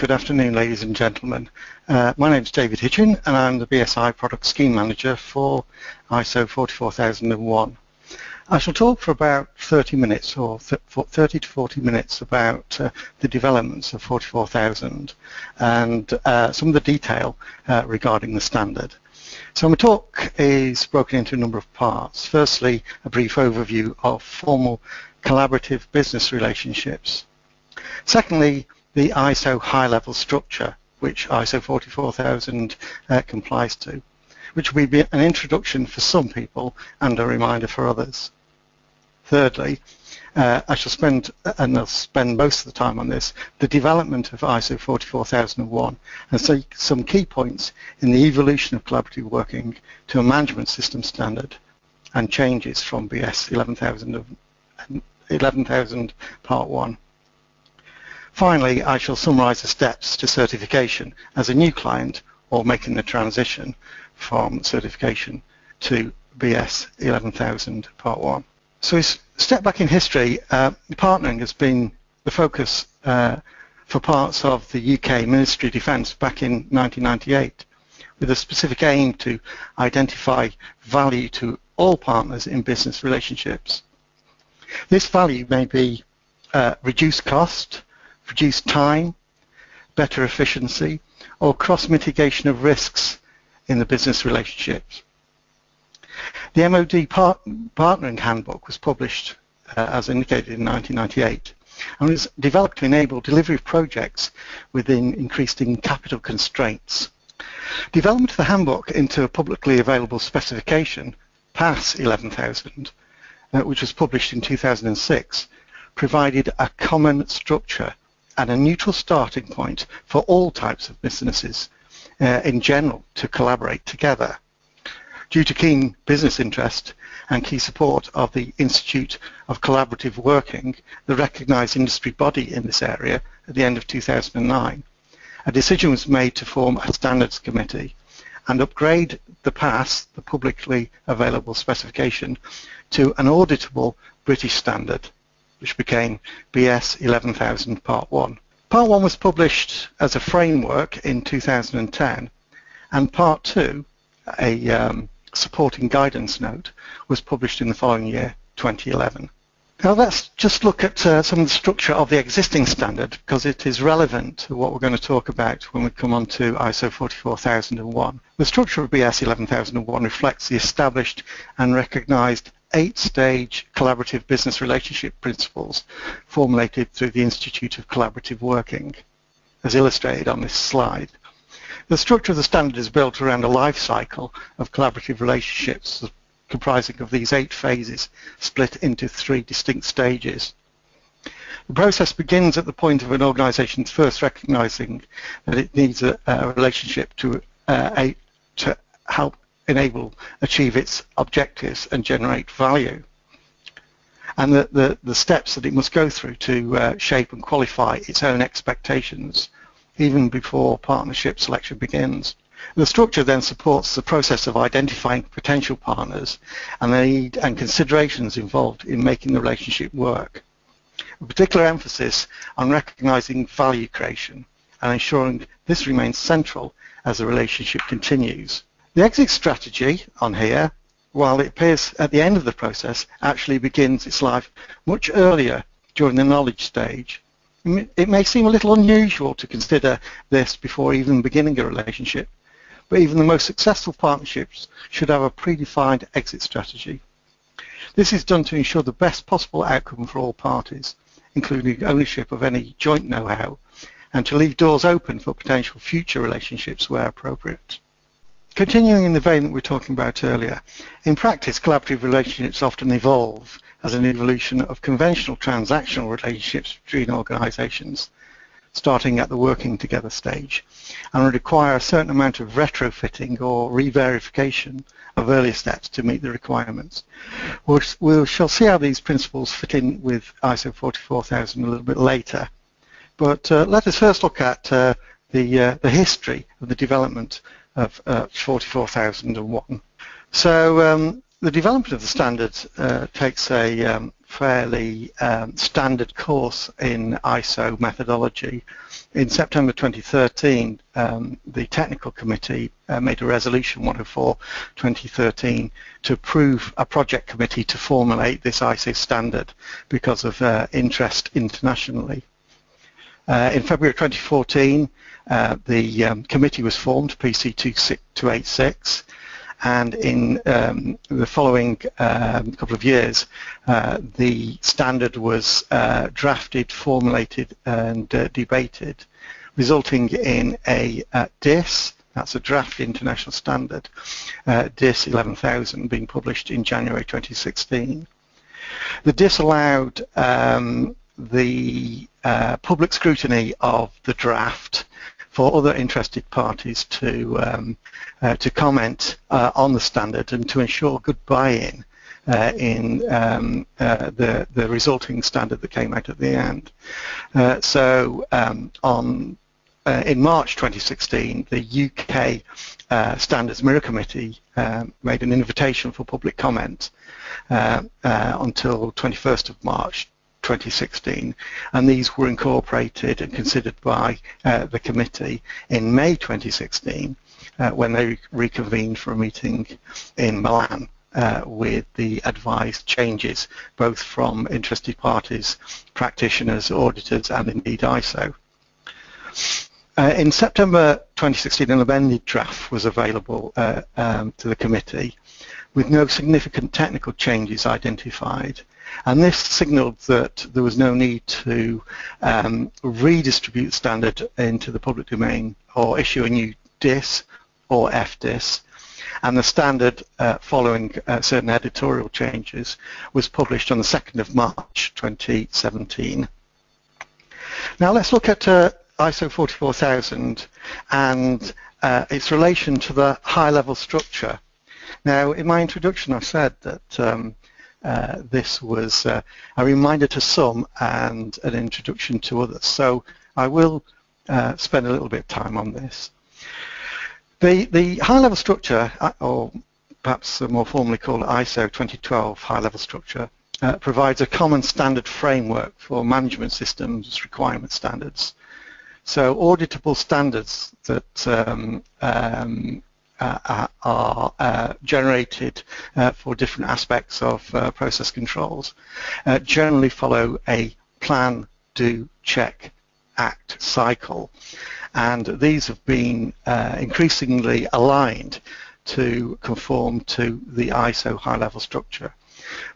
Good afternoon, ladies and gentlemen. Uh, my name is David Hitchen, and I'm the BSI Product Scheme Manager for ISO 44001. I shall talk for about 30 minutes, or 30 to 40 minutes, about uh, the developments of 44000 and uh, some of the detail uh, regarding the standard. So my talk is broken into a number of parts. Firstly, a brief overview of formal collaborative business relationships. Secondly, the ISO high-level structure, which ISO 44000 uh, complies to, which will be an introduction for some people and a reminder for others. Thirdly, uh, I shall spend, and I'll spend most of the time on this, the development of ISO 44001 and so some key points in the evolution of collaborative working to a management system standard and changes from BS 11000 11,000 Part 1. Finally, I shall summarize the steps to certification as a new client or making the transition from certification to BS 11000 Part 1. So we step back in history, uh, partnering has been the focus uh, for parts of the UK Ministry of Defence back in 1998 with a specific aim to identify value to all partners in business relationships. This value may be uh, reduced cost, reduce time, better efficiency, or cross-mitigation of risks in the business relationships. The MOD part Partnering Handbook was published, uh, as indicated in 1998, and was developed to enable delivery of projects within increasing capital constraints. Development of the handbook into a publicly available specification, PAS 11000, uh, which was published in 2006, provided a common structure and a neutral starting point for all types of businesses uh, in general to collaborate together. Due to keen business interest and key support of the Institute of Collaborative Working, the recognised industry body in this area at the end of 2009, a decision was made to form a standards committee and upgrade the PAS, the publicly available specification, to an auditable British standard which became BS 11000 Part 1. Part 1 was published as a framework in 2010 and Part 2, a um, supporting guidance note, was published in the following year, 2011. Now let's just look at uh, some of the structure of the existing standard because it is relevant to what we're going to talk about when we come on to ISO 44001. The structure of BS 11001 reflects the established and recognized eight-stage collaborative business relationship principles formulated through the Institute of Collaborative Working, as illustrated on this slide. The structure of the standard is built around a life cycle of collaborative relationships comprising of these eight phases split into three distinct stages. The process begins at the point of an organization first recognizing that it needs a, a relationship to, uh, a, to help enable achieve its objectives and generate value and the, the, the steps that it must go through to uh, shape and qualify its own expectations even before partnership selection begins. The structure then supports the process of identifying potential partners and the need and considerations involved in making the relationship work. A particular emphasis on recognizing value creation and ensuring this remains central as the relationship continues. The exit strategy on here, while it appears at the end of the process, actually begins its life much earlier during the knowledge stage. It may seem a little unusual to consider this before even beginning a relationship, but even the most successful partnerships should have a predefined exit strategy. This is done to ensure the best possible outcome for all parties, including ownership of any joint know-how, and to leave doors open for potential future relationships where appropriate. Continuing in the vein that we were talking about earlier, in practice collaborative relationships often evolve as an evolution of conventional transactional relationships between organizations, starting at the working together stage, and require a certain amount of retrofitting or re-verification of earlier steps to meet the requirements. We shall see how these principles fit in with ISO 44000 a little bit later, but uh, let us first look at uh, the, uh, the history of the development of uh, 44,001. So um, the development of the standard uh, takes a um, fairly um, standard course in ISO methodology. In September 2013, um, the technical committee uh, made a resolution 104-2013 to approve a project committee to formulate this ISO standard because of uh, interest internationally. Uh, in February 2014, uh, the um, committee was formed, PC 286, and in um, the following um, couple of years, uh, the standard was uh, drafted, formulated, and uh, debated, resulting in a uh, DIS, that's a draft international standard, DIS 11000 being published in January 2016. The DIS allowed um, the uh, public scrutiny of the draft for other interested parties to um, uh, to comment uh, on the standard and to ensure good buy-in uh, in um, uh, the the resulting standard that came out at the end. Uh, so um, on uh, in March 2016, the UK Standards Mirror Committee um, made an invitation for public comment until 21st of March 2016 and these were incorporated and considered by uh, the committee in May 2016 uh, when they reconvened for a meeting in Milan uh, with the advised changes both from interested parties, practitioners, auditors and indeed ISO. Uh, in September 2016 an amended draft was available uh, um, to the committee with no significant technical changes identified and this signaled that there was no need to um, redistribute standard into the public domain or issue a new DIS or FDIS. And the standard, uh, following uh, certain editorial changes, was published on the 2nd of March 2017. Now let's look at uh, ISO 44000 and uh, its relation to the high-level structure. Now, in my introduction, I said that um, uh, this was uh, a reminder to some and an introduction to others. So I will uh, spend a little bit of time on this. The, the high-level structure, uh, or perhaps more formally called ISO 2012 high-level structure, uh, provides a common standard framework for management systems requirement standards. So auditable standards that um, um, are uh, generated uh, for different aspects of process controls generally follow a plan, do, check, act cycle. And these have been increasingly aligned to conform to the ISO high-level structure,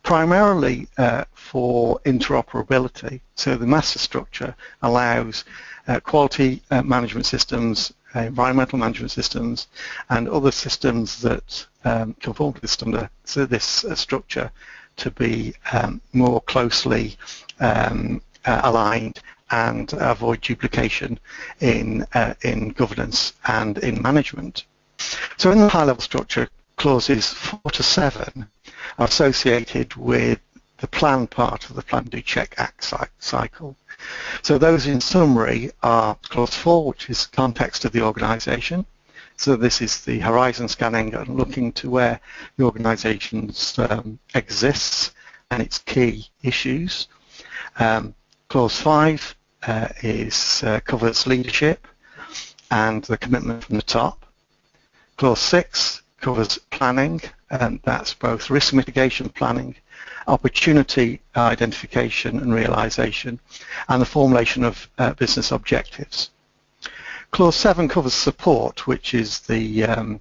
primarily uh, for interoperability. So the master structure allows uh, quality uh, management systems uh, environmental management systems, and other systems that um, conform to this, so this uh, structure to be um, more closely um, uh, aligned and avoid duplication in, uh, in governance and in management. So in the high-level structure, clauses 4 to 7 are associated with the plan part of the plan do check act cycle. So those in summary are clause 4, which is context of the organization. So this is the horizon scanning and looking to where the organization um, exists and its key issues. Um, clause 5 uh, is uh, covers leadership and the commitment from the top. Clause 6 covers planning, and that's both risk mitigation planning opportunity identification and realization, and the formulation of uh, business objectives. Clause 7 covers support, which is the um,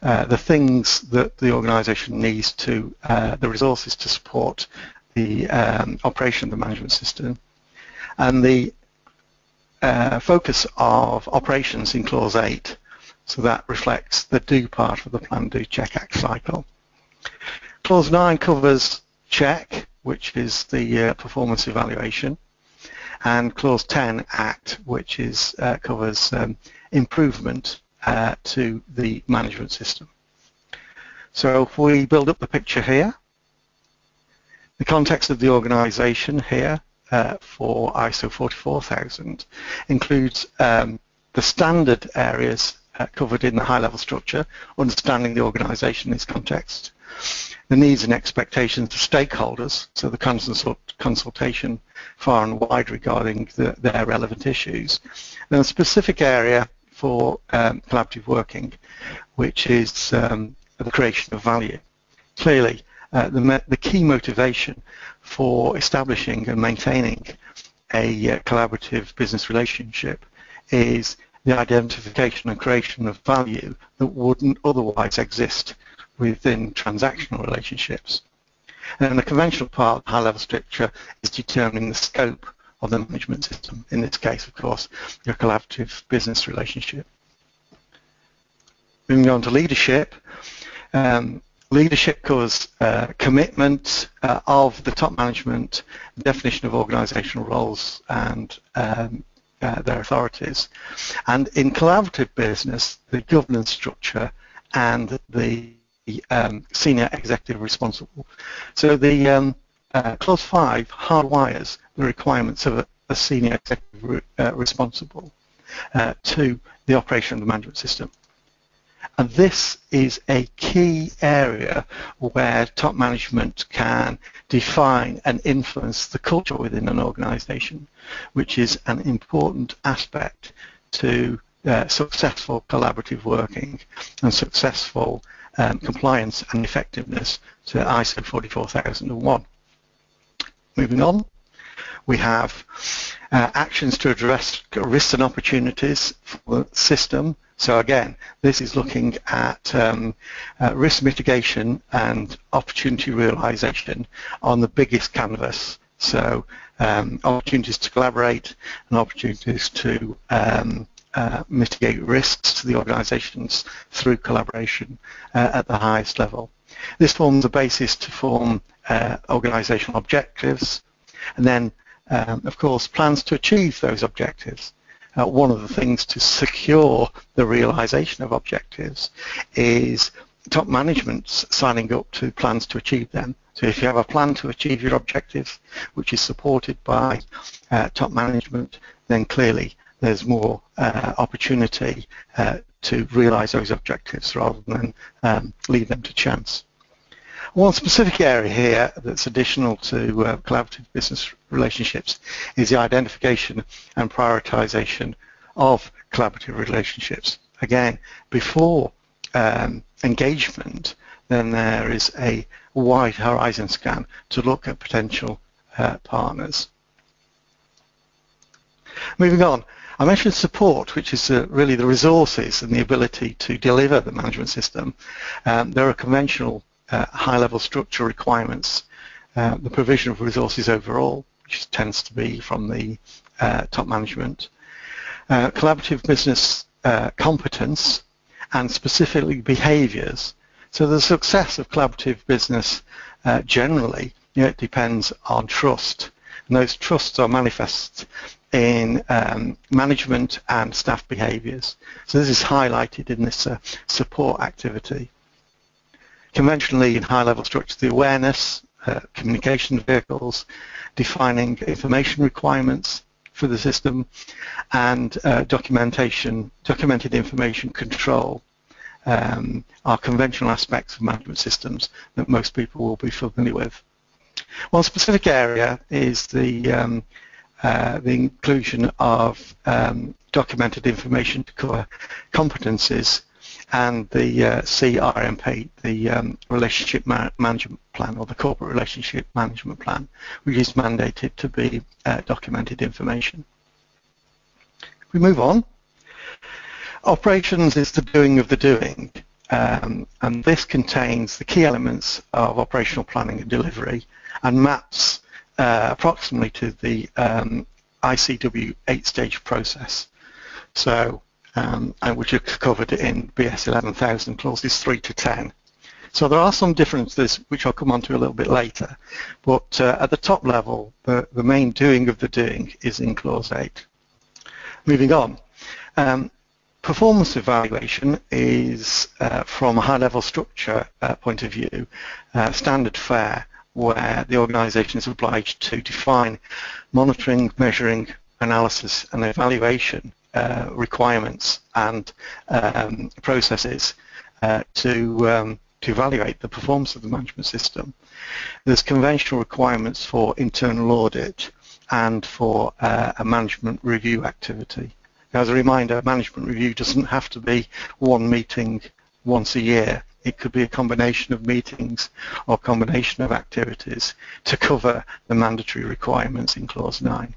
uh, the things that the organization needs to, uh, the resources to support the um, operation of the management system. And the uh, focus of operations in Clause 8, so that reflects the do part of the plan, do, check, act cycle. Clause 9 covers check, which is the uh, performance evaluation, and clause 10 act, which is uh, covers um, improvement uh, to the management system. So if we build up the picture here, the context of the organization here uh, for ISO 44000 includes um, the standard areas uh, covered in the high-level structure, understanding the organization in this context, the needs and expectations of stakeholders, so the consult consultation far and wide regarding the, their relevant issues. Then a specific area for um, collaborative working, which is um, the creation of value. Clearly, uh, the, the, key motivation for establishing and maintaining a uh, collaborative business relationship is the identification and creation of value that wouldn't otherwise exist within transactional relationships. And the conventional part, of the high-level structure, is determining the scope of the management system. In this case, of course, your collaborative business relationship. Moving on to leadership, um, leadership covers uh, commitment uh, of the top management, definition of organizational roles and um, uh, their authorities. And in collaborative business, the governance structure and the um, senior executive responsible. So the um, uh, clause 5 hardwires the requirements of a, a senior executive re, uh, responsible uh, to the operation of the management system. And this is a key area where top management can define and influence the culture within an organization, which is an important aspect to uh, successful collaborative working and successful um, compliance and effectiveness to ISO 44001. Moving on, we have uh, actions to address risks and opportunities for the system. So again, this is looking at um, uh, risk mitigation and opportunity realization on the biggest canvas. So um, opportunities to collaborate and opportunities to um, uh, mitigate risks to the organizations through collaboration uh, at the highest level. This forms the basis to form uh, organizational objectives and then, um, of course, plans to achieve those objectives. Uh, one of the things to secure the realization of objectives is top management signing up to plans to achieve them. So if you have a plan to achieve your objectives, which is supported by uh, top management, then clearly there's more uh, opportunity uh, to realize those objectives rather than um, leave them to chance. One specific area here that's additional to uh, collaborative business relationships is the identification and prioritization of collaborative relationships. Again, before um, engagement, then there is a wide horizon scan to look at potential uh, partners. Moving on, I mentioned support, which is uh, really the resources and the ability to deliver the management system. Um, there are conventional uh, high-level structure requirements, uh, the provision of resources overall, which tends to be from the uh, top management, uh, collaborative business uh, competence, and specifically behaviors. So the success of collaborative business generally you know, it depends on trust. And those trusts are manifest in um, management and staff behaviours. So this is highlighted in this uh, support activity. Conventionally in high-level structures, the awareness, uh, communication vehicles, defining information requirements for the system, and uh, documentation, documented information control um, are conventional aspects of management systems that most people will be familiar with. One specific area is the um, uh, the inclusion of um, documented information to cover competencies and the uh, CRMP, the um, Relationship Ma Management Plan or the Corporate Relationship Management Plan, which is mandated to be uh, documented information. We move on, operations is the doing of the doing. Um, and this contains the key elements of operational planning and delivery and maps uh, approximately to the um, ICW eight-stage process. So, um, which are covered in BS 11000 clauses 3 to 10. So there are some differences which I'll come on to a little bit later. But uh, at the top level, the, the main doing of the doing is in clause 8. Moving on. Um, performance evaluation is, uh, from a high-level structure uh, point of view, uh, standard fare where the organization is obliged to define monitoring, measuring, analysis and evaluation uh, requirements and um, processes uh, to um, to evaluate the performance of the management system. There's conventional requirements for internal audit and for uh, a management review activity. As a reminder, management review doesn't have to be one meeting once a year. It could be a combination of meetings or combination of activities to cover the mandatory requirements in Clause 9.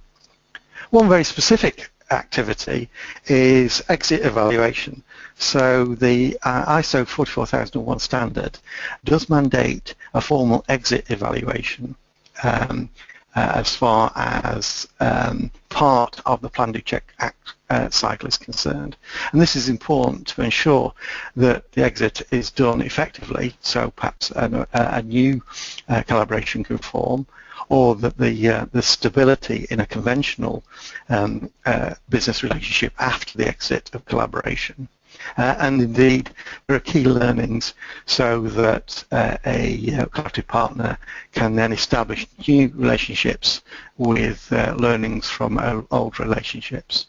One very specific activity is exit evaluation. So the uh, ISO 44001 standard does mandate a formal exit evaluation um, uh, as far as um, part of the Plan Do Check Act uh, cycle is concerned. And this is important to ensure that the exit is done effectively, so perhaps a, a new uh, collaboration can form, or that the, uh, the stability in a conventional um, uh, business relationship after the exit of collaboration. Uh, and indeed, there are key learnings so that uh, a uh, collective partner can then establish new relationships with uh, learnings from old relationships.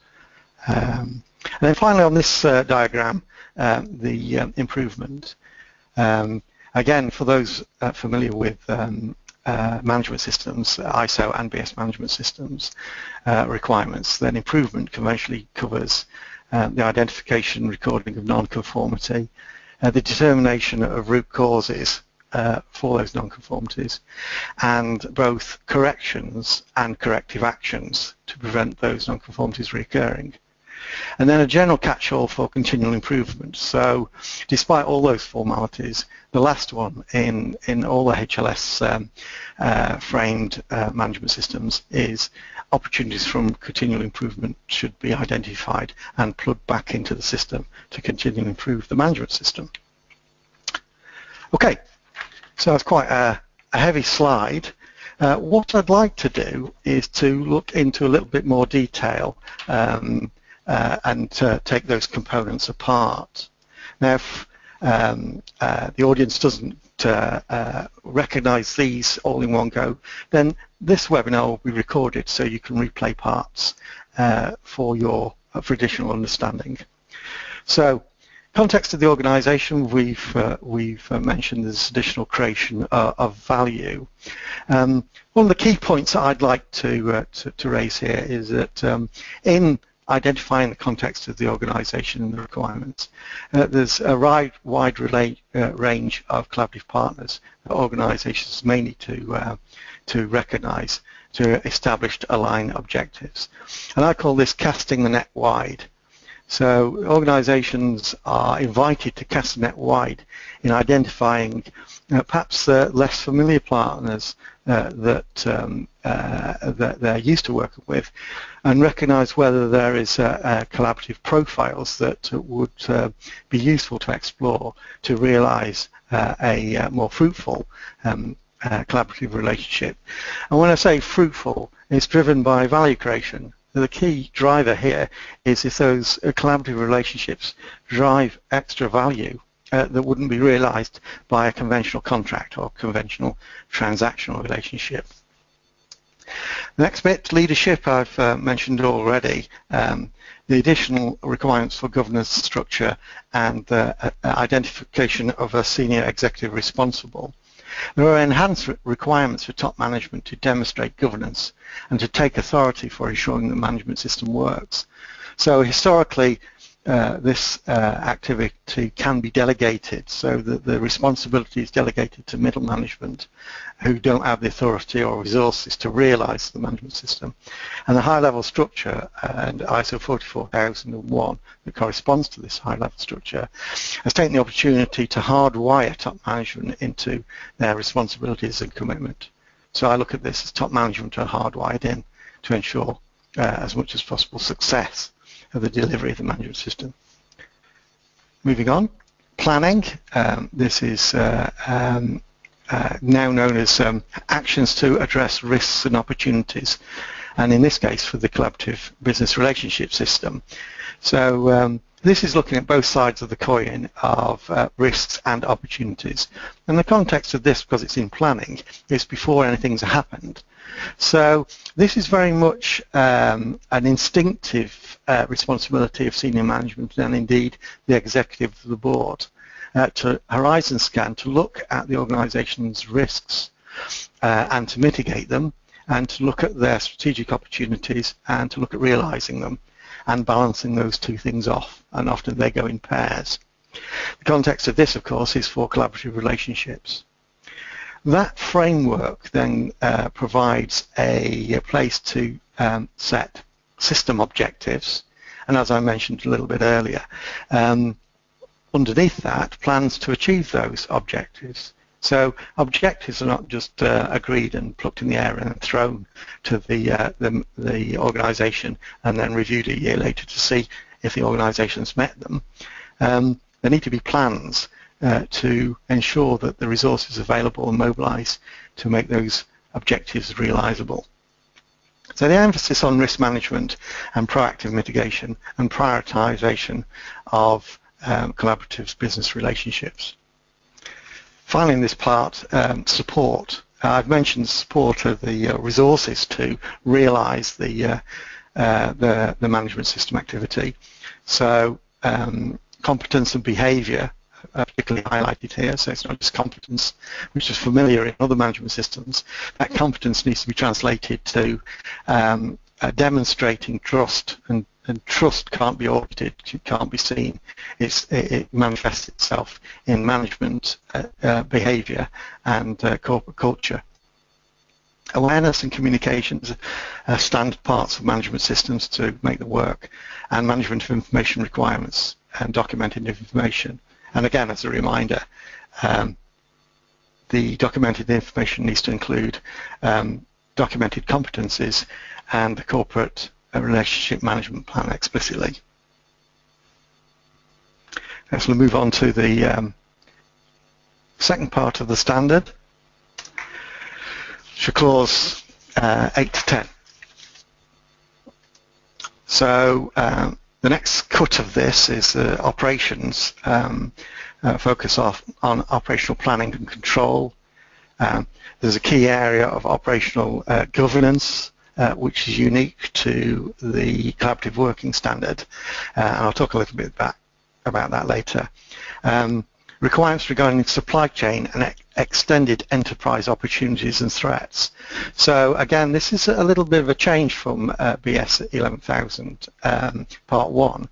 Um, and then finally on this uh, diagram, um, the um, improvement. Um, again, for those familiar with um, uh, management systems, ISO and BS management systems uh, requirements, then improvement conventionally covers uh, the identification recording of non-conformity, uh, the determination of root causes uh, for those non-conformities, and both corrections and corrective actions to prevent those non-conformities recurring. And then a general catch-all for continual improvement. So despite all those formalities, the last one in, in all the HLS um, uh, framed uh, management systems is opportunities from continual improvement should be identified and plugged back into the system to continue to improve the management system. Okay, so that's quite a, a heavy slide. Uh, what I'd like to do is to look into a little bit more detail um, uh, and uh, take those components apart. Now, if um, uh, the audience doesn't uh, uh, recognize these all in one go, then this webinar will be recorded so you can replay parts uh, for your for additional understanding. So context of the organization, we've uh, we've uh, mentioned this additional creation uh, of value. Um, one of the key points I'd like to to, to, raise here is that um, in identifying the context of the organization and the requirements. Uh, there's a wide, wide uh, range of collaborative partners that organizations may need to, uh, to recognize to establish aligned objectives. And I call this casting the net wide. So organizations are invited to cast the net wide in identifying uh, perhaps uh, less familiar partners uh, that, um, uh, that they're used to working with and recognize whether there is collaborative profiles that would uh, be useful to explore to realize uh, a more fruitful um, collaborative relationship. And when I say fruitful, it's driven by value creation. The key driver here is if those collaborative relationships drive extra value uh, that wouldn't be realized by a conventional contract or conventional transactional relationship. The next bit, leadership, I've uh, mentioned already. Um, the additional requirements for governance structure and the uh, identification of a senior executive responsible. There are enhanced requirements for top management to demonstrate governance and to take authority for ensuring the management system works. So historically, uh, this uh, activity can be delegated so that the responsibility is delegated to middle management who don't have the authority or resources to realize the management system. And the high-level structure and ISO 44001 that corresponds to this high-level structure has taken the opportunity to hardwire top management into their responsibilities and commitment. So I look at this as top management are hardwired in to ensure uh, as much as possible success of the delivery of the management system. Moving on, planning. Um, this is uh, um, uh, now known as um, actions to address risks and opportunities, and in this case for the collaborative business relationship system. So um, this is looking at both sides of the coin of uh, risks and opportunities. And the context of this, because it's in planning, is before anything's happened. So this is very much um, an instinctive uh, responsibility of senior management and indeed the executive of the board uh, to horizon scan to look at the organization's risks uh, and to mitigate them and to look at their strategic opportunities and to look at realizing them and balancing those two things off and often they go in pairs. The context of this of course is for collaborative relationships. That framework then uh, provides a, a, place to um, set system objectives and as I mentioned a little bit earlier um, underneath that plans to achieve those objectives so objectives are not just uh, agreed and plucked in the air and thrown to the, uh, the, the organisation and then reviewed a year later to see if the organisation's met them. Um, there need to be plans uh, to ensure that the resources available and mobilised to make those objectives realisable. So the emphasis on risk management and proactive mitigation and prioritisation of um, collaborative business relationships. Finally, in this part, um, support. Uh, I've mentioned support of the uh, resources to realise the, uh, the, the management system activity. So um, competence and behaviour are particularly highlighted here. So it's not just competence, which is familiar in other management systems. That competence needs to be translated to um, uh, demonstrating trust and and trust can't be audited, can't be seen. It, it manifests itself in management uh, uh, behaviour and uh, corporate culture. Awareness and communications are standard parts of management systems to make them work, and management of information requirements and documented information. And again, as a reminder, um, the documented information needs to include um, documented competencies and the corporate relationship management plan explicitly. Let's move on to the um, second part of the standard, which clause uh, 8 to 10. So um, the next cut of this is the operations um, uh, focus off on operational planning and control. Um, there's a key area of operational uh, governance uh, which is unique to the collaborative working standard. Uh, and I'll talk a little bit about, about that later. Um, requirements regarding supply chain and extended enterprise opportunities and threats. So again, this is a little bit of a change from uh, BS 11000 um, Part 1,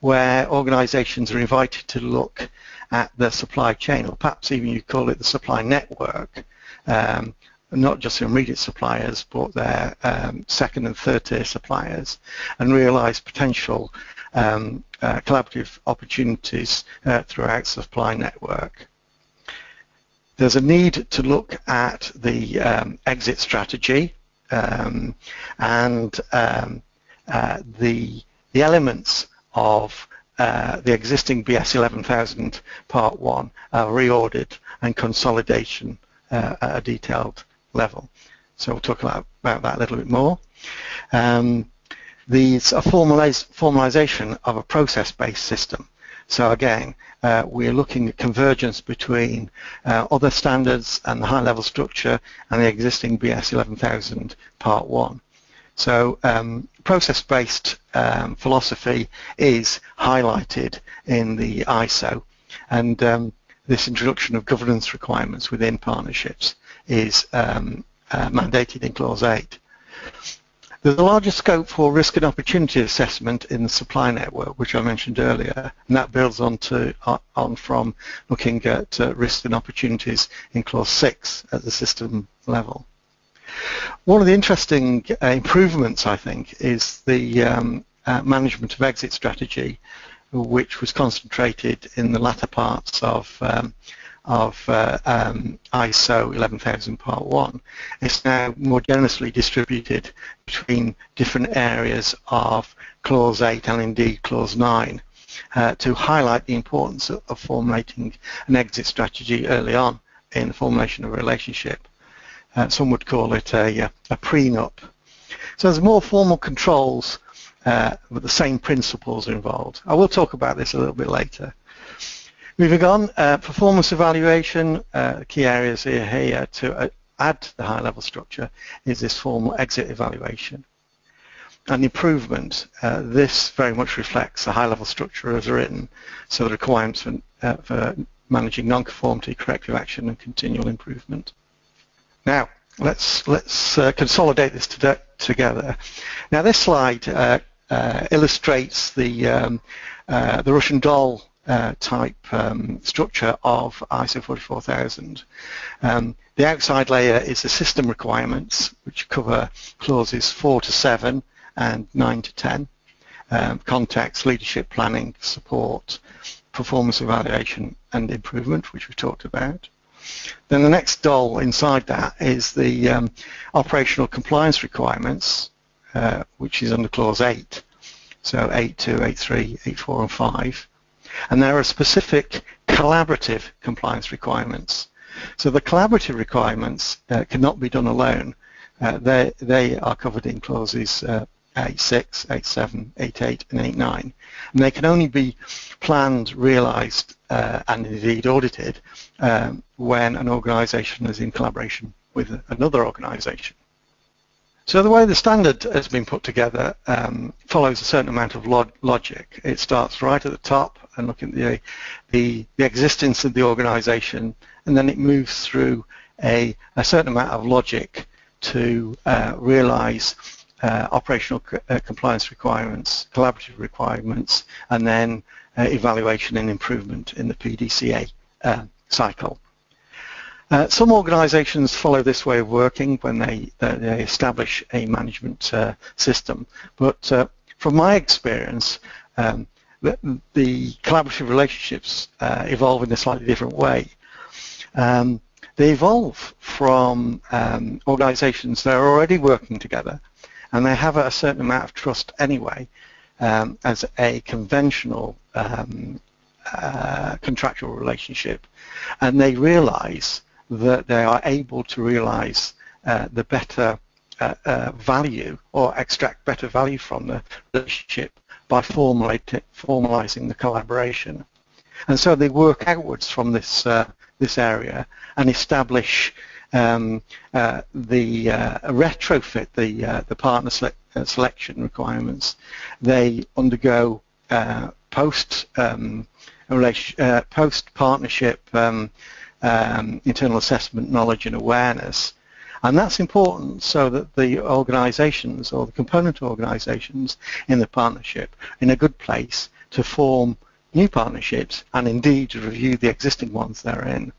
where organizations are invited to look at the supply chain, or perhaps even you call it the supply network, um, not just immediate suppliers, but their um, second and third tier suppliers, and realise potential um, uh, collaborative opportunities uh, throughout supply network. There's a need to look at the um, exit strategy um, and um, uh, the, the elements of uh, the existing BS 11000 Part 1 are reordered and consolidation uh, at a detailed level. So we'll talk about, about that a little bit more. Um, these a formalize, formalization of a process-based system. So again, uh, we're looking at convergence between uh, other standards and the high-level structure and the existing BS 11000 Part 1. So um, process-based um, philosophy is highlighted in the ISO and um, this introduction of governance requirements within partnerships is um, uh, mandated in Clause 8. There's a larger scope for risk and opportunity assessment in the supply network, which I mentioned earlier, and that builds on, to, uh, on from looking at uh, risks and opportunities in Clause 6 at the system level. One of the interesting uh, improvements, I think, is the um, uh, management of exit strategy, which was concentrated in the latter parts of um, of uh, um, ISO 11000 Part 1. It's now more generously distributed between different areas of Clause 8 and indeed Clause 9 uh, to highlight the importance of, formulating an exit strategy early on in the formulation of a relationship. Uh, some would call it a, a prenup. So there's more formal controls, uh, but the same principles are involved. I will talk about this a little bit later. Moving on, uh, performance evaluation, uh, key areas here, here to uh, add to the high-level structure is this formal exit evaluation. And improvement, uh, this very much reflects the high-level structure as written, so the requirements for, uh, for managing non-conformity, corrective action and continual improvement. Now, let's, let's uh, consolidate this to together. Now, this slide illustrates the, um, uh, the Russian doll uh, type um, structure of ISO 44000. Um, the outside layer is the system requirements, which cover clauses 4 to 7 and 9 to 10. Um, context, leadership planning, support, performance evaluation and improvement, which we've talked about. Then the next doll inside that is the um, operational compliance requirements, uh, which is under clause 8. So 8.2, 8.3, 8.4 and 5. And there are specific collaborative compliance requirements. So the collaborative requirements uh, cannot be done alone. Uh, they, they are covered in clauses uh, 8.6, 8.7, 8.8 and 8.9. And they can only be planned, realized uh, and indeed audited um, when an organization is in collaboration with another organization. So the way the standard has been put together um, follows a certain amount of log logic. It starts right at the top and looking at the, the, the existence of the organization and then it moves through a, a certain amount of logic to uh, realize uh, operational uh, compliance requirements, collaborative requirements, and then uh, evaluation and improvement in the PDCA uh, cycle. Uh, some organizations follow this way of working when they, they establish a management system, but from my experience, um, the, the, collaborative relationships evolve in a slightly different way. Um, they evolve from um, organizations that are already working together and they have a certain amount of trust anyway um, as a conventional um, uh, contractual relationship and they realize that they are able to realize uh, the better uh, uh value or extract better value from the relationship by formalizing the collaboration. And so they work outwards from this uh, this area and establish um, uh, the uh, retrofit the uh, the partner uh, selection requirements. They undergo post um, post partnership um, um, internal assessment knowledge and awareness. And that's important so that the organizations or the component organizations in the partnership are in a good place to form new partnerships and indeed to review the existing ones they're in.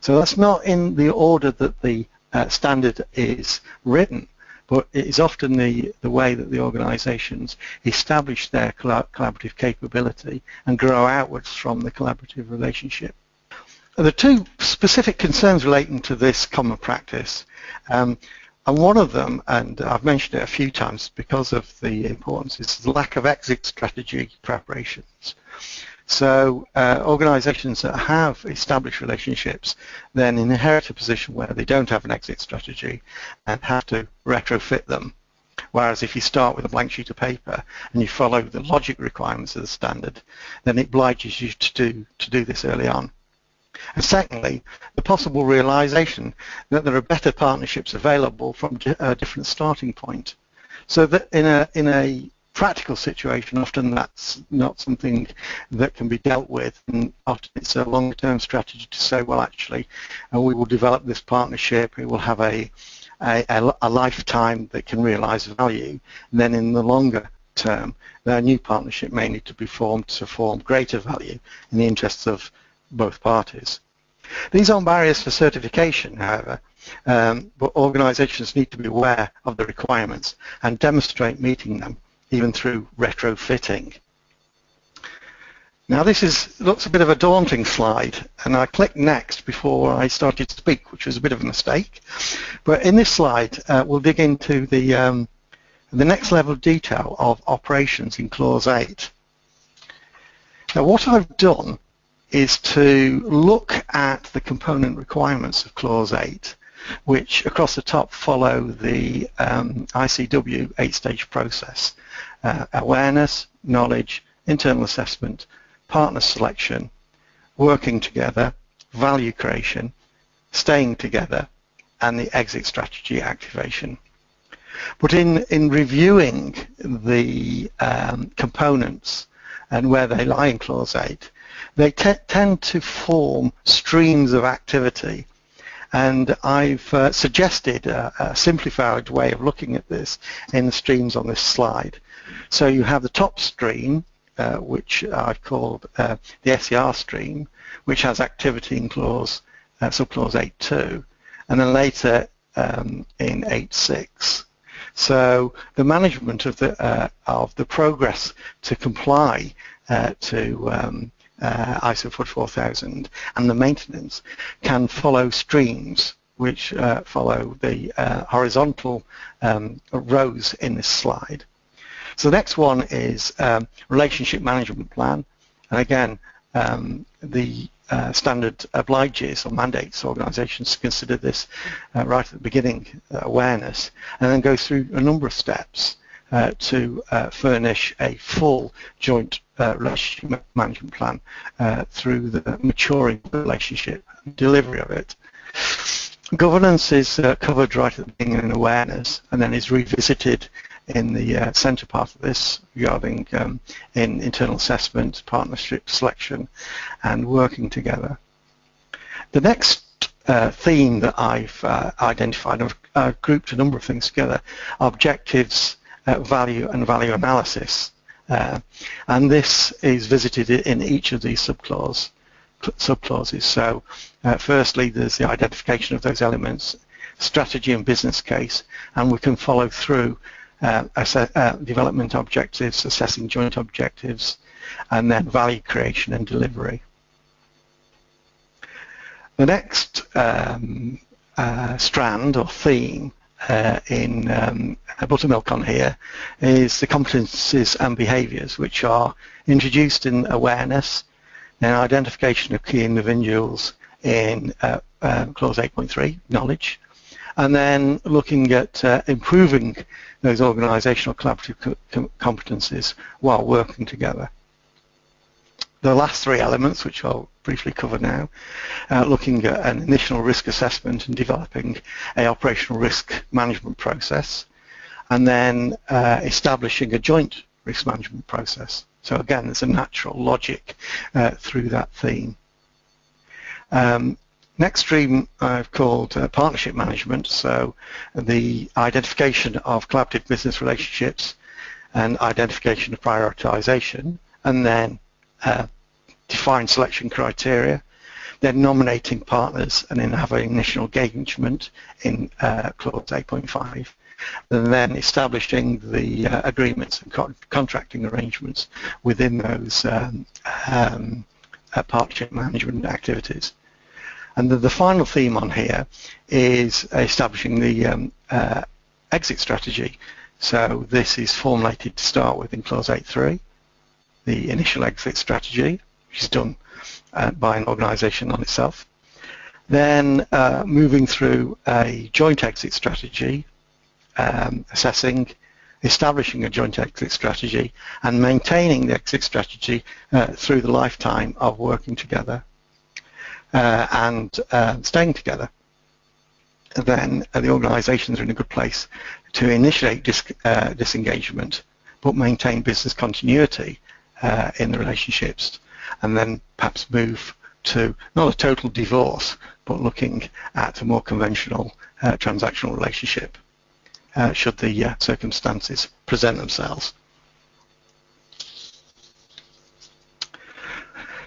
So that's not in the order that the uh, standard is written, but it is often the, the way that the organizations establish their collaborative capability and grow outwards from the collaborative relationship. The two specific concerns relating to this common practice, um, and one of them, and I've mentioned it a few times because of the importance, is the lack of exit strategy preparations. So uh, organizations that have established relationships then inherit a position where they don't have an exit strategy and have to retrofit them. Whereas if you start with a blank sheet of paper and you follow the logic requirements of the standard, then it obliges you to do, to do this early on. And secondly, the possible realization that there are better partnerships available from a different starting point. So that in a, in a practical situation, often that's not something that can be dealt with, and often it's a long-term strategy to say, well, actually, uh, we will develop this partnership, it will have a, a, a lifetime that can realize value, and then in the longer term, a new partnership may need to be formed to form greater value in the interests of both parties. These aren't barriers for certification, however, um, but organizations need to be aware of the requirements and demonstrate meeting them even through retrofitting. Now this is looks a bit of a daunting slide and I clicked next before I started to speak which was a bit of a mistake but in this slide uh, we'll dig into the um, the next level of detail of operations in clause 8. Now what I've done is to look at the component requirements of clause 8 which across the top follow the um, ICW eight-stage process uh, awareness, knowledge, internal assessment, partner selection, working together, value creation, staying together, and the exit strategy activation. But in, in reviewing the um, components and where they lie in Clause 8, they tend to form streams of activity. And I've uh, suggested a, a, simplified way of looking at this in the streams on this slide. So you have the top stream, uh, which I've called uh, the SER stream, which has activity in clause, uh, subclause 8.2, and then later um, in 8.6. So the management of the uh, of the progress to comply uh, to um, uh, ISO 44000 and the maintenance can follow streams which uh, follow the uh, horizontal um, rows in this slide. So the next one is um, relationship management plan. And again, um, the uh, standard obliges or mandates organizations to consider this uh, right at the beginning, uh, awareness, and then go through a number of steps uh, to furnish a full joint uh, relationship management plan through the maturing relationship and delivery of it. Governance is covered right at the beginning in awareness and then is revisited in the uh, centre part of this regarding um, in internal assessment, partnership selection and working together. The next uh, theme that I've uh, identified, I've, I've, grouped a number of things together, objectives, uh, value and value analysis. Uh, and this is visited in each of these subclause, subclauses. So uh, firstly, there's the identification of those elements, strategy and business case, and we can follow through uh, uh, development objectives, assessing joint objectives, and then value creation and delivery. The next um, uh, strand or theme uh, in um, buttermilk on here is the competencies and behaviours which are introduced in awareness and identification of key individuals in uh, uh, clause 8.3 knowledge and then looking at uh, improving those organizational collaborative co competencies while working together. The last three elements, which I'll briefly cover now, uh, looking at an initial risk assessment and developing a operational risk management process, and then uh, establishing a joint risk management process. So again, there's a natural logic uh, through that theme. Um, Next stream I've called uh, partnership management, so the identification of collaborative business relationships and identification of prioritization, and then uh, define selection criteria, then nominating partners and then having initial engagement in uh, clause 8.5, and then establishing the uh, agreements and co contracting arrangements within those um, um, uh, partnership management activities. And the, the final theme on here is establishing the um, uh, exit strategy. So this is formulated to start with in clause 8.3, the initial exit strategy, which is done uh, by an organization on itself. Then uh, moving through a joint exit strategy, um, assessing, establishing a joint exit strategy, and maintaining the exit strategy uh, through the lifetime of working together uh, and uh, staying together, then uh, the organisations are in a good place to initiate dis uh, disengagement but maintain business continuity uh, in the relationships and then perhaps move to not a total divorce but looking at a more conventional uh, transactional relationship should the circumstances present themselves.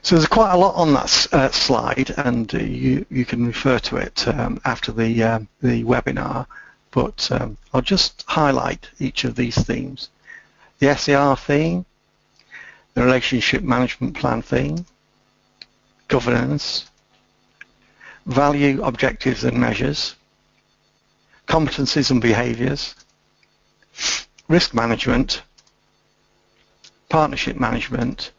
So there's quite a lot on that uh, slide, and uh, you you can refer to it um, after the uh, the webinar. But um, I'll just highlight each of these themes: the SER theme, the relationship management plan theme, governance, value, objectives and measures, competencies and behaviours, risk management, partnership management,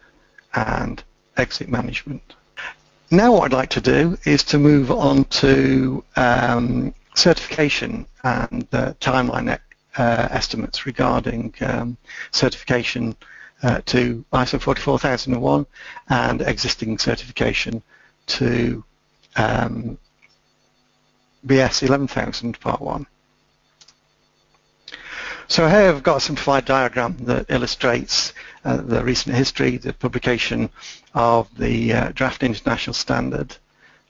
and exit management. Now what I'd like to do is to move on to um, certification and uh, timeline uh, estimates regarding um, certification uh, to ISO 44001 and existing certification to um, BS 11000 Part 1. So here I've got a simplified diagram that illustrates uh, the recent history, the publication of the uh, draft international standard,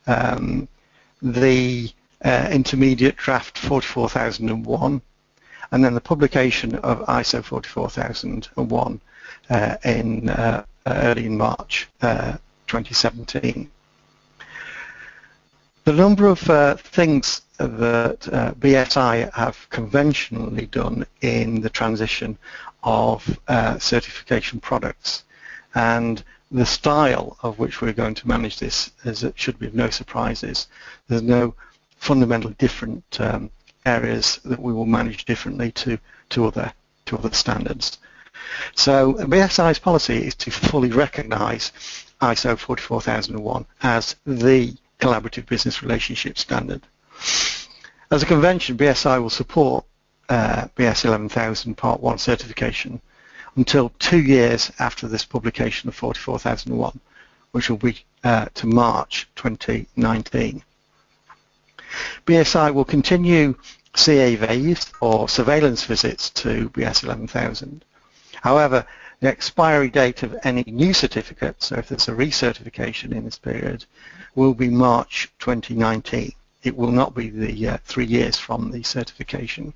um, the uh, intermediate draft 44001, and then the publication of ISO 44001 uh, in uh, early in March uh, 2017. The number of uh, things that uh, BSI have conventionally done in the transition of uh, certification products and the style of which we're going to manage this is it should be no surprises. There's no fundamentally different um, areas that we will manage differently to, to other to other standards. So BSI's policy is to fully recognize ISO 44001 as the collaborative business relationship standard. As a convention, BSI will support uh, BS 11000 Part 1 certification until two years after this publication of 44001, which will be uh, to March 2019. BSI will continue CAVs or surveillance visits to BS 11000. However, the expiry date of any new certificate, so if there's a recertification in this period, will be March 2019. It will not be the uh, three years from the certification.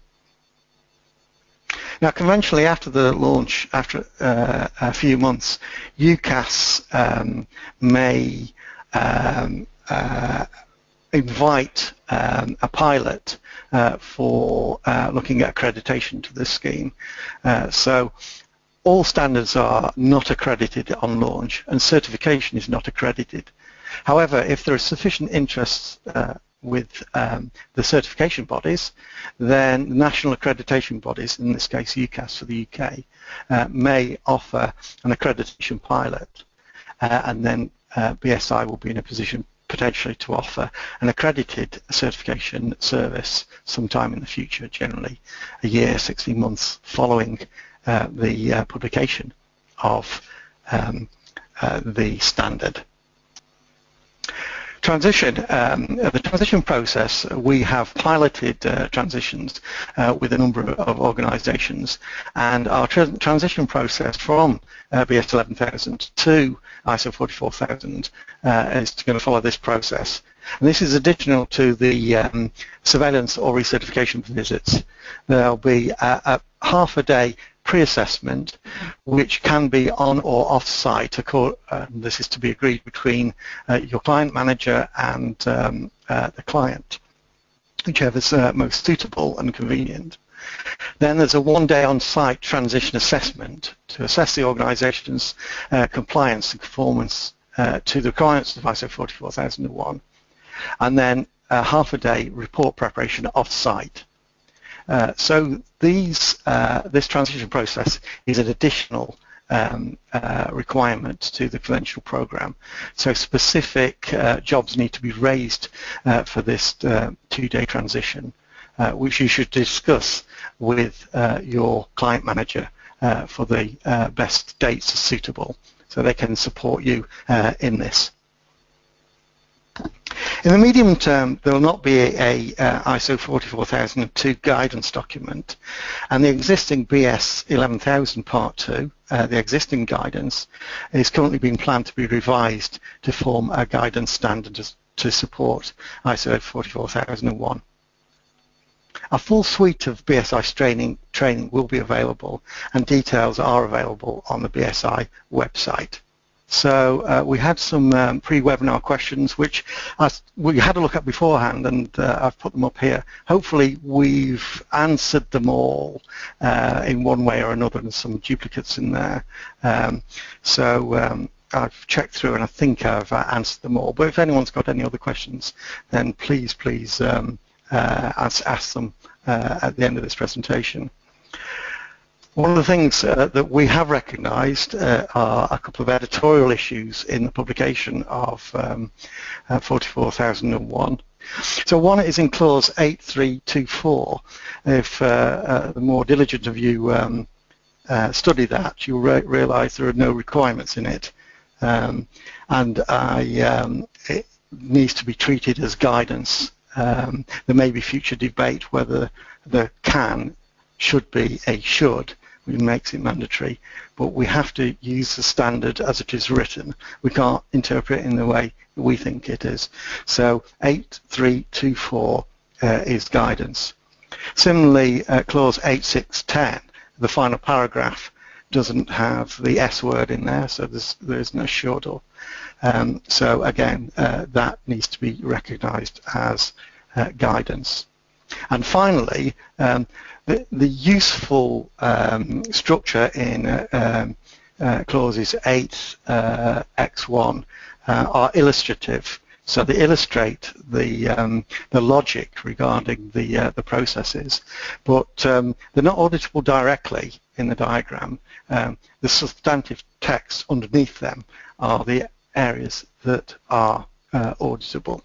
Now, conventionally, after the launch, after uh, a few months, UKAS um, may um, uh, invite um, a pilot uh, for uh, looking at accreditation to this scheme. Uh, so all standards are not accredited on launch and certification is not accredited. However, if there is sufficient interest uh, with um, the certification bodies, then the national accreditation bodies, in this case UKAS for the UK, uh, may offer an accreditation pilot uh, and then uh, BSI will be in a position potentially to offer an accredited certification service sometime in the future, generally a year, 16 months following the uh, publication of um, uh, the standard. Transition, um, the transition process, we have piloted uh, transitions uh, with a number of organizations and our tra transition process from uh, BS 11000 to ISO 44000 is going to follow this process. And this is additional to the um, surveillance or recertification visits. There'll be a half a day pre-assessment which can be on or off-site. Uh, this is to be agreed between uh, your client manager and um, uh, the client, whichever is uh, most suitable and convenient. Then there's a one-day on-site transition assessment to assess the organization's uh, compliance and conformance uh, to the requirements of ISO 44001. And then a half a day report preparation off-site. Uh, so these, uh, this transition process is an additional um, uh, requirement to the conventional program. So specific uh, jobs need to be raised uh, for this two-day transition, which you should discuss with your client manager for the best dates suitable so they can support you in this. In the medium term, there will not be a, a uh, ISO 44002 guidance document, and the existing BS 11000 Part 2, uh, the existing guidance, is currently being planned to be revised to form a guidance standard to, support ISO 44001. A full suite of BSI training, training will be available, and details are available on the BSI website. So uh, we had some um, pre-webinar questions which I, we had a look at beforehand and uh, I've put them up here. Hopefully we've answered them all uh, in one way or another and some duplicates in there. Um, so um, I've checked through and I think I've uh, answered them all. But if anyone's got any other questions then please, please um, uh, ask, ask, them uh, at the end of this presentation. One of the things uh, that we have recognised uh, are a couple of editorial issues in the publication of um, uh, 44001. So one is in clause 8324. If uh, uh, the more diligent of you um, uh, study that, you'll re realise there are no requirements in it. Um, and I, um, it needs to be treated as guidance. Um, there may be future debate whether there can should be a should, which makes it mandatory, but we have to use the standard as it is written. We can't interpret it in the way we think it is. So 8324 uh, is guidance. Similarly, uh, clause 8610, the final paragraph, doesn't have the S word in there, so there's, there's no should or. Um, so again, uh, that needs to be recognized as uh, guidance. And finally, um, the, useful um, structure in uh, um, uh clauses 8, uh, X1 uh, are illustrative. So they illustrate the um, the logic regarding the uh, the processes, but um, they're not auditable directly in the diagram. Um, the substantive text underneath them are the areas that are uh, auditable.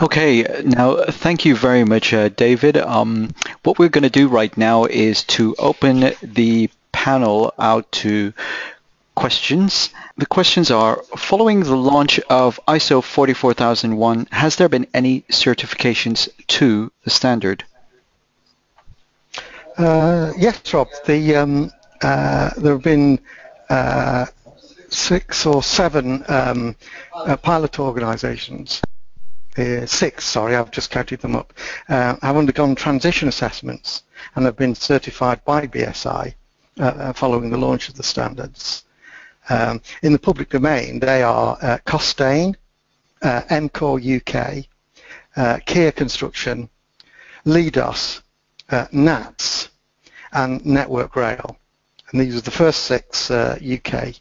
Okay, now thank you very much, uh, David. Um, what we're going to do right now is to open the panel out to questions. The questions are, following the launch of ISO 44001, has there been any certifications to the standard? Uh, yes, Rob. The, um, uh, there have been uh, six or seven um, uh, pilot organisations uh, six, sorry, I've just counted them up, uh, have undergone transition assessments and have been certified by BSI uh, uh, following the launch of the standards. Um, in the public domain, they are uh, Costain, uh, EMCOR UK, uh, Kier Construction, Leidos, uh, NATS, and Network Rail. And these are the first six UK,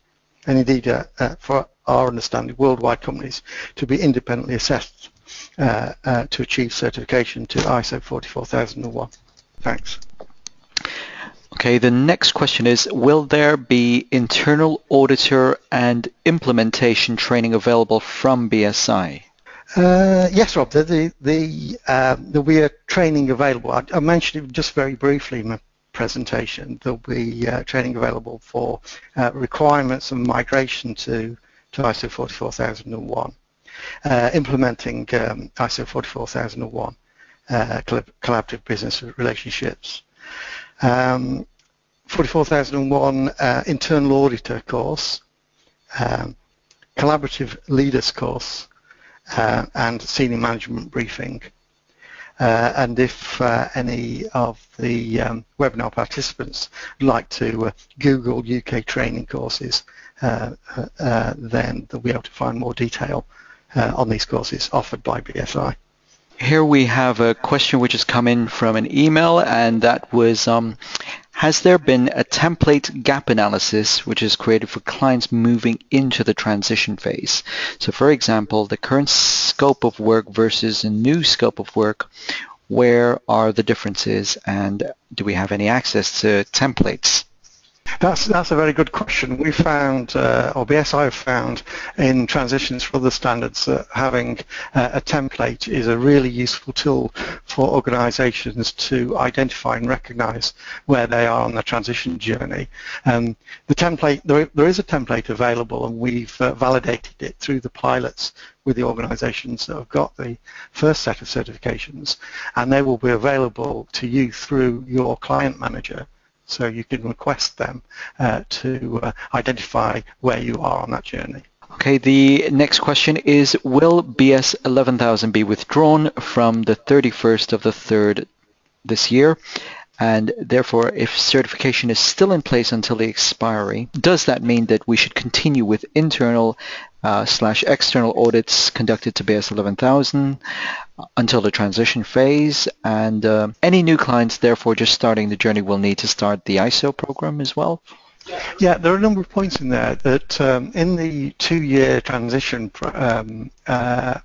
and indeed for our understanding, worldwide companies to be independently assessed to achieve certification to ISO 44001. Thanks. Okay, the next question is, will there be internal auditor and implementation training available from BSI? Uh, yes, Rob, the, the, the uh, there'll be a training available. I, I, mentioned it just very briefly in my presentation. There'll be uh, training available for uh, requirements and migration to, to ISO 44001 uh, implementing um, ISO 44001 uh, collaborative business relationships. Um, 44001 uh, internal auditor course, um, collaborative leaders course, uh, and senior management briefing. Uh, and if uh, any of the um, webinar participants like to uh, Google UK training courses, uh, then they'll be able to find more detail uh, on these courses offered by BSI. Here we have a question which has come in from an email and that was um, has there been a template gap analysis which is created for clients moving into the transition phase? So for example, the current scope of work versus a new scope of work, where are the differences and do we have any access to templates? That's that's a very good question. We found, uh, or BSI have found, in transitions for other standards that having uh, a template is a really useful tool for organisations to identify and recognise where they are on the transition journey. Um, the template, there, there is a template available, and we've uh, validated it through the pilots with the organisations that have got the first set of certifications, and they will be available to you through your client manager so you can request them uh, to uh, identify where you are on that journey. Okay, the next question is, will BS 11000 be withdrawn from the 31st of the 3rd this year? And therefore, if certification is still in place until the expiry, does that mean that we should continue with internal uh, slash external audits conducted to BS 11000 until the transition phase. And uh, any new clients, therefore, just starting the journey will need to start the ISO program as well. Yeah, there are a number of points in there that um, in the two-year transition um, uh,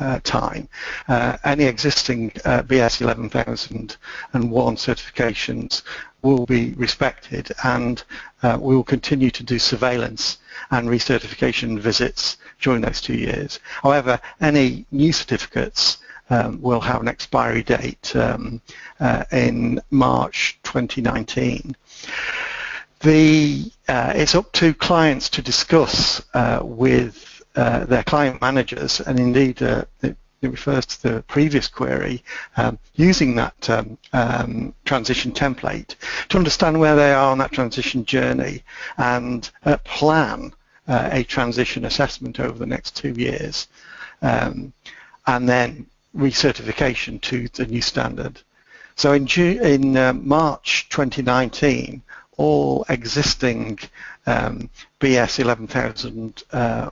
uh, time, uh, any existing uh, BS 11001 certifications will be respected and uh, we will continue to do surveillance and recertification visits during those two years. However, any new certificates um, will have an expiry date um, uh, in March 2019. The, it's up to clients to discuss with uh, their client managers and indeed uh, the, it refers to the previous query, um, using that um, um, transition template to understand where they are on that transition journey and uh, plan uh, a transition assessment over the next two years, um, and then recertification to the new standard. So in, June, in uh, March 2019, all existing um, BS 11000 uh,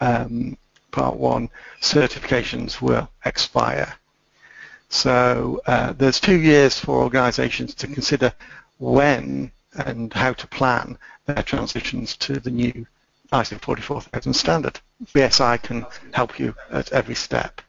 um, Part 1 certifications will expire. So uh, there's two years for organisations to consider when and how to plan their transitions to the new ISO 44000 standard. BSI can help you at every step.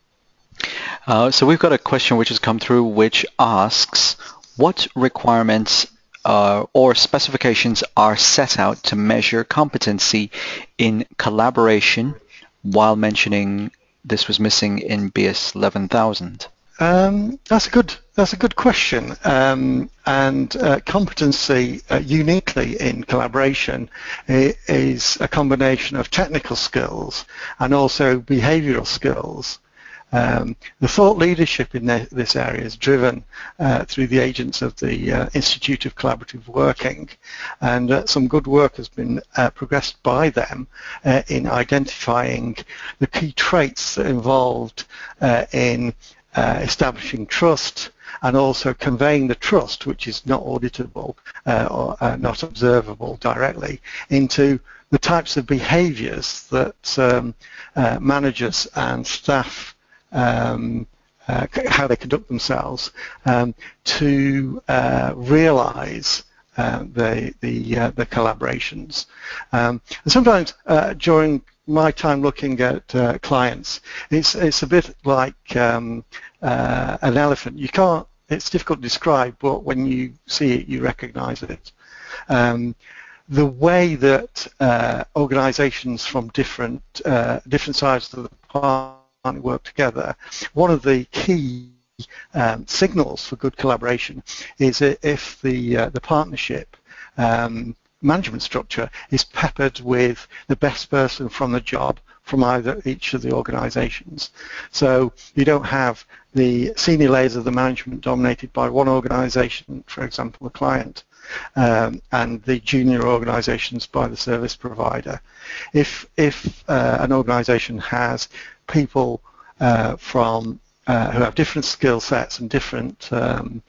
Uh, so we've got a question which has come through which asks what requirements uh, or specifications are set out to measure competency in collaboration while mentioning this was missing in BS 11000? Um, that's a good that's a good question. Um, and uh, competency uh, uniquely in collaboration is a combination of technical skills and also behavioural skills. Um, the thought leadership in this area is driven uh, through the agents of the uh, Institute of Collaborative Working. And uh, some good work has been uh, progressed by them uh, in identifying the key traits involved uh, in establishing trust and also conveying the trust, which is not auditable or not observable directly, into the types of behaviours that um, managers and staff um, uh, how they conduct themselves um, to uh, realize uh, the the, uh, the collaborations. Um, and sometimes uh, during my time looking at uh, clients, it's it's a bit like um, an elephant. You can't. It's difficult to describe, but when you see it, you recognize it. Um, the way that organizations from different different sides of the work together. One of the key um, signals for good collaboration is if the uh, the partnership um, management structure is peppered with the best person from the job from either each of the organizations. So you don't have the senior layers of the management dominated by one organization, for example, the client, um, and the junior organizations by the service provider. If, if uh, an organization has people uh, from uh, who have different skill sets and different um,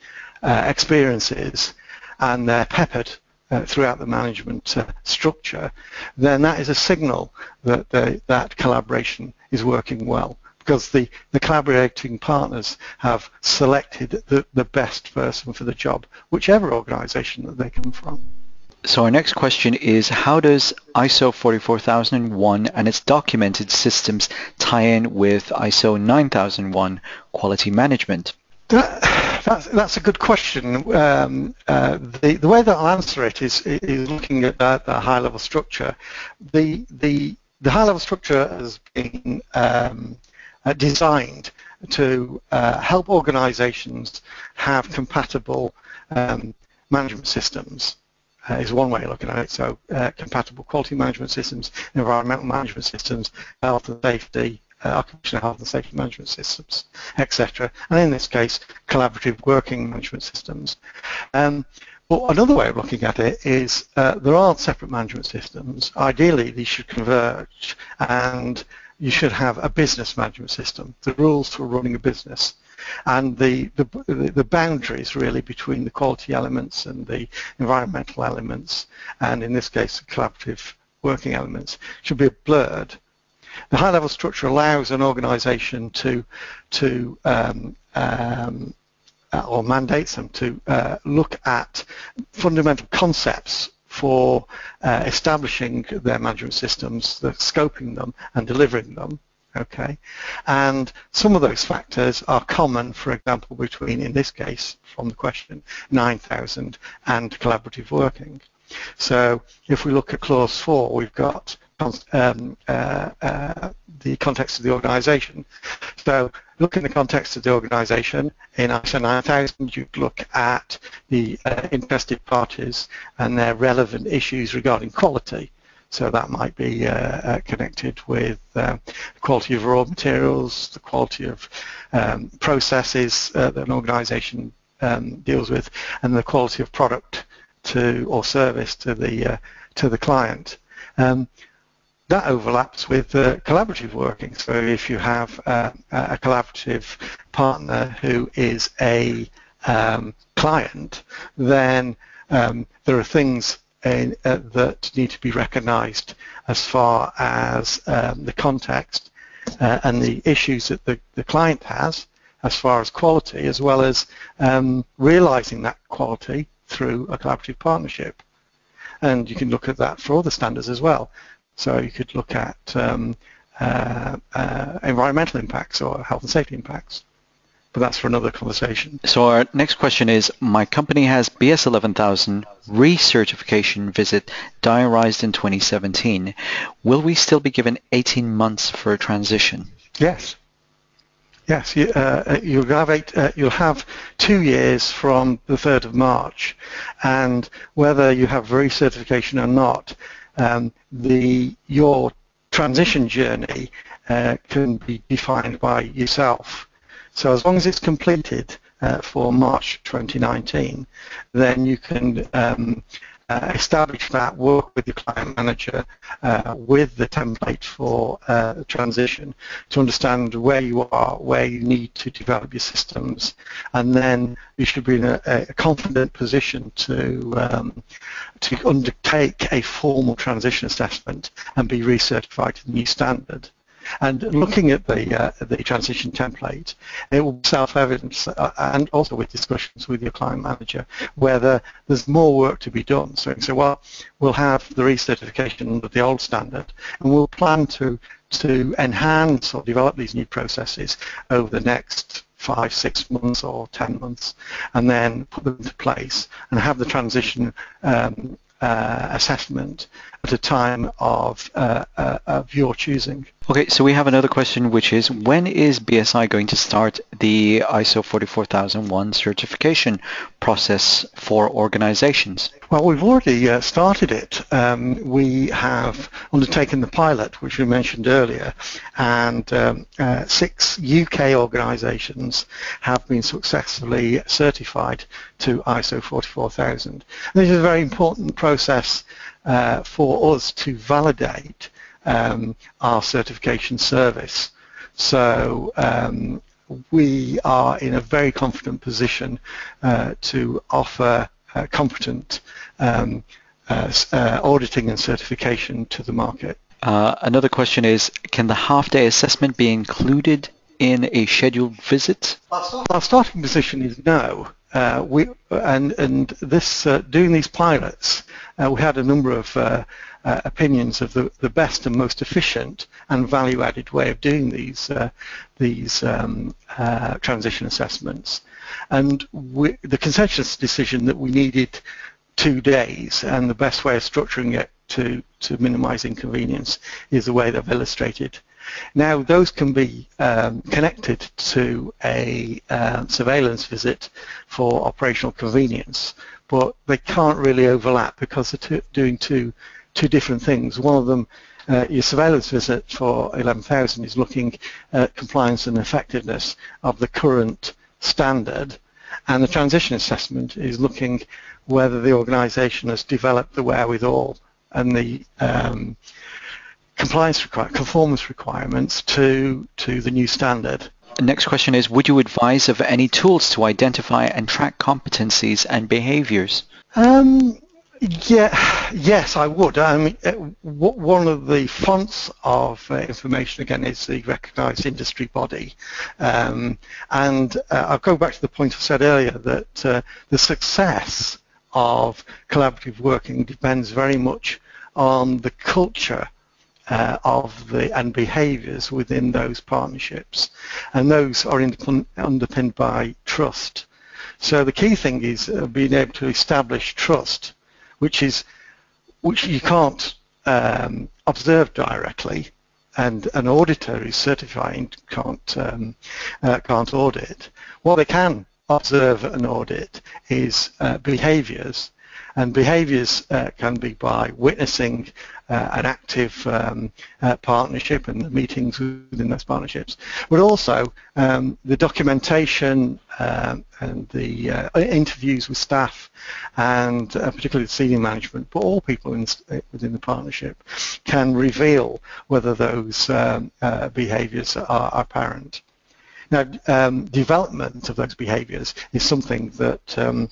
uh, experiences, and they're peppered uh, throughout the management uh, structure, then that is a signal that that collaboration is working well because the, the collaborating partners have selected the, the best person for the job, whichever organization that they come from. So our next question is how does ISO 44001 and its documented systems tie in with ISO 9001 quality management? That, that's, that's a good question. Um, uh, the, the way that I'll answer it is, is looking at the, the high-level structure. The, the, the high-level structure has been um, uh, designed to uh, help organizations have compatible um, management systems uh, is one way of looking at it. So uh, compatible quality management systems, environmental management systems, health and safety, uh, occupational health and safety management systems, etc. And in this case, collaborative working management systems. Um, but another way of looking at it is uh, there aren't separate management systems. Ideally, these should converge and you should have a business management system, the rules for running a business and the, the, the boundaries really between the quality elements and the environmental elements, and in this case, the collaborative working elements, should be blurred. The high-level structure allows an organization to, to um, um, or mandates them to uh, look at fundamental concepts for uh, establishing their management systems, the scoping them and delivering them, okay? And some of those factors are common, for example, between, in this case, from the question, 9,000 and collaborative working. So if we look at clause 4, we've got um, uh, uh, the context of the organization. So look in the context of the organization. In ISO 9000, you look at the uh, interested parties and their relevant issues regarding quality. So that might be uh, uh, connected with uh, the quality of raw materials, the quality of um, processes uh, that an organization um, deals with, and the quality of product to or service to the uh, to the client. Um, that overlaps with uh, collaborative working. So if you have a collaborative partner who is a um, client, then um, there are things uh, that need to be recognized as far as um, the context uh, and the issues that the, the client has as far as quality, as well as um, realizing that quality through a collaborative partnership. And you can look at that for other standards as well. So you could look at um, uh, uh, environmental impacts or health and safety impacts. But that's for another conversation. So our next question is, my company has BS 11000 recertification visit diarized in 2017. Will we still be given 18 months for a transition? Yes. Yes, you, uh, you'll have eight, uh, you'll have two years from the 3rd of March, and whether you have recertification or not, um, the your transition journey uh, can be defined by yourself. So as long as it's completed uh, for March 2019, then you can um, uh, establish that, work with your client manager uh, with the template for uh, transition to understand where you are, where you need to develop your systems, and then you should be in a, a confident position to um, to undertake a formal transition assessment and be recertified to the new standard. And looking at the uh, the transition template, it will self-evident, uh, and also with discussions with your client manager, whether there's more work to be done. So, so well, we'll have the recertification under the old standard, and we'll plan to to enhance or develop these new processes over the next five, six months or 10 months, and then put them into place and have the transition um, uh, assessment at a time of, uh, uh, of your choosing. Okay, so we have another question, which is when is BSI going to start the ISO 44001 certification process for organizations? Well, we've already uh, started it. Um, we have undertaken the pilot, which we mentioned earlier, and um, uh, six UK organizations have been successfully certified to ISO 44000. This is a very important process uh, for us to validate um, our certification service. So um, we are in a very confident position uh, to offer uh, competent um, uh, uh auditing and certification to the market. Uh, another question is, can the half-day assessment be included in a scheduled visit? Our starting position is no. Uh, we and and this uh, doing these pilots, uh, we had a number of uh, uh, opinions of the, the best and most efficient and value-added way of doing these uh, these um, transition assessments, and we, the consensus decision that we needed two days, and the best way of structuring it to to minimise inconvenience is the way they've illustrated. Now, those can be um, connected to a uh, surveillance visit for operational convenience, but they can't really overlap because they're doing two, two different things. One of them, uh, your surveillance visit for 11,000 is looking at compliance and effectiveness of the current standard, and the transition assessment is looking whether the organization has developed the wherewithal and the um, compliance require, conformance requirements to, to the new standard. Next question is, would you advise of any tools to identify and track competencies and behaviors? Um, yeah, yes, I would. I mean, uh, one of the fonts of uh, information again is the recognised industry body, um, and uh, I'll go back to the point I said earlier that uh, the success of collaborative working depends very much on the culture uh, of the and behaviours within those partnerships, and those are underpinned by trust. So the key thing is uh, being able to establish trust, which is which you can't um, observe directly, and an auditor who's certifying can't um, uh, can't audit. What they can observe and audit is uh, behaviours And behaviours uh, can be by witnessing uh, an active um, uh, partnership and the meetings within those partnerships, but also um, the documentation um, and the uh, interviews with staff and uh, particularly the senior management, but all people in, within the partnership can reveal whether those um, uh, behaviours are apparent. Now, um, development of those behaviours is something that um,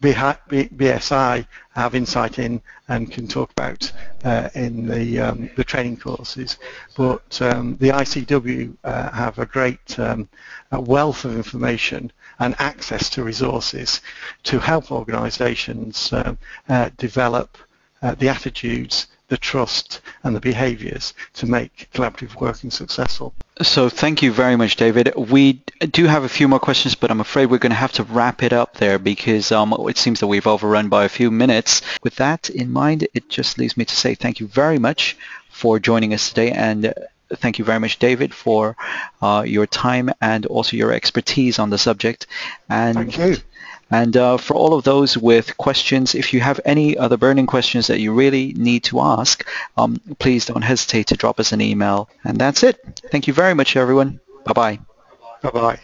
BSI have insight in and can talk about uh, in the, um, the training courses. But um, the ICW uh, have a great um, a wealth of information and access to resources to help organisations uh, uh, develop uh, the attitudes the trust and the behaviours to make collaborative working successful. So thank you very much, David. We do have a few more questions, but I'm afraid we're going to have to wrap it up there because um, it seems that we've overrun by a few minutes. With that in mind, it just leaves me to say thank you very much for joining us today and thank you very much, David, for uh, your time and also your expertise on the subject. And thank you. And uh, for all of those with questions, if you have any other burning questions that you really need to ask, um, please don't hesitate to drop us an email. And that's it. Thank you very much, everyone. Bye-bye. Bye-bye.